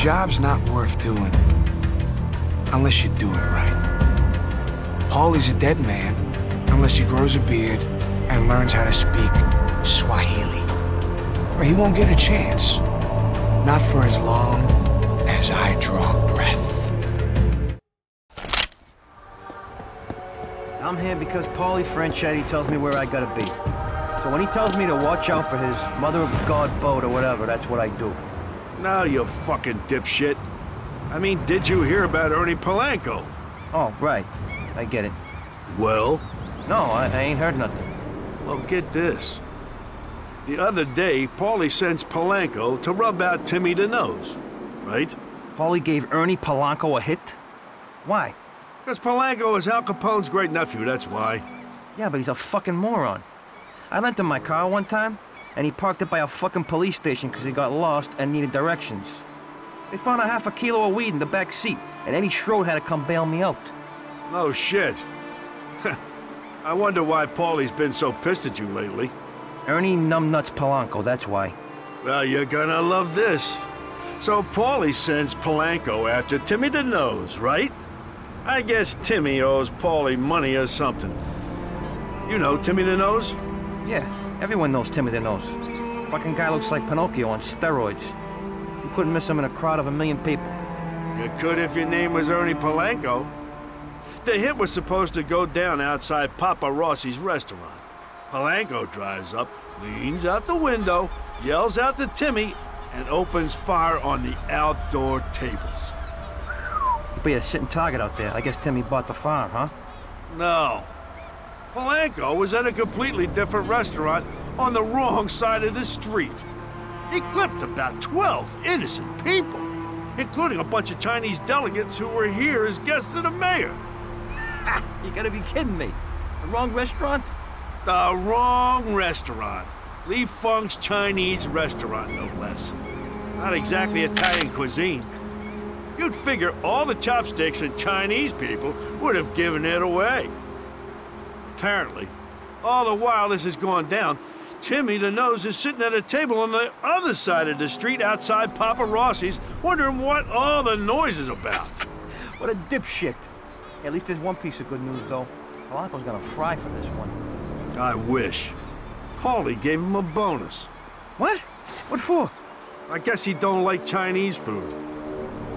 job's not worth doing unless you do it right. Paulie's a dead man unless he grows a beard and learns how to speak Swahili. Or he won't get a chance. Not for as long as I draw breath. I'm here because Paulie Franchetti tells me where I gotta be. So when he tells me to watch out for his mother of God boat or whatever, that's what I do. Now, you fucking dipshit. I mean, did you hear about Ernie Polanco? Oh, right. I get it. Well? No, I, I ain't heard nothing. Well, get this. The other day, Paulie sends Polanco to rub out Timmy the Nose, right? Paulie gave Ernie Polanco a hit? Why? Because Polanco is Al Capone's great nephew, that's why. Yeah, but he's a fucking moron. I lent him my car one time, and he parked it by a fucking police station because he got lost and needed directions. They found a half a kilo of weed in the back seat, and Eddie Shrote had to come bail me out. No shit. I wonder why Paulie's been so pissed at you lately. Ernie Numbnuts Polanco, that's why. Well, you're gonna love this. So Paulie sends Polanco after Timmy the Nose, right? I guess Timmy owes Paulie money or something. You know Timmy the Nose? Yeah, everyone knows Timmy the Nose. Fucking guy looks like Pinocchio on steroids. You couldn't miss him in a crowd of a million people. You could if your name was Ernie Polanco. The hit was supposed to go down outside Papa Rossi's restaurant. Polanco drives up, leans out the window, yells out to Timmy, and opens fire on the outdoor tables. He'd be a sitting target out there. I guess Timmy bought the farm, huh? No. Polanco was at a completely different restaurant on the wrong side of the street. He clipped about 12 innocent people, including a bunch of Chinese delegates who were here as guests of the mayor. You gotta be kidding me. The wrong restaurant? The wrong restaurant. Lee Funk's Chinese restaurant, no less. Not exactly Italian cuisine. You'd figure all the chopsticks and Chinese people would have given it away. Apparently, all the while this is going down, Timmy the Nose is sitting at a table on the other side of the street outside Papa Rossi's, wondering what all the noise is about. What a dipshit. At least there's one piece of good news, though. Polanco's gonna fry for this one. I wish. Paulie gave him a bonus. What? What for? I guess he don't like Chinese food.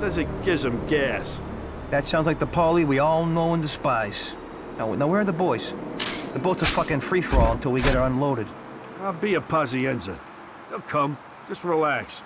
Says it gives him gas. That sounds like the Paulie we all know and despise. Now, now where are the boys? The boat's a fucking free-for-all until we get her unloaded. I'll be a Pazienza. They'll come. Just relax.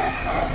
Uh-huh.